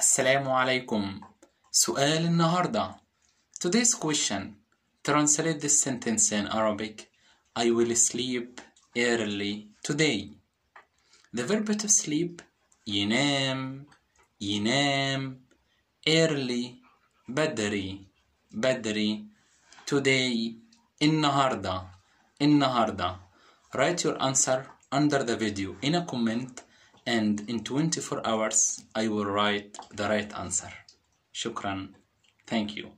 السلام عليكم سؤال النهاردة Today's question Translate this sentence in Arabic I will sleep early today The verb to sleep ينام ينام early بدري بدري today النهاردة النهاردة Write your answer under the video in a comment and in 24 hours I will write the right answer. Shukran. Thank you.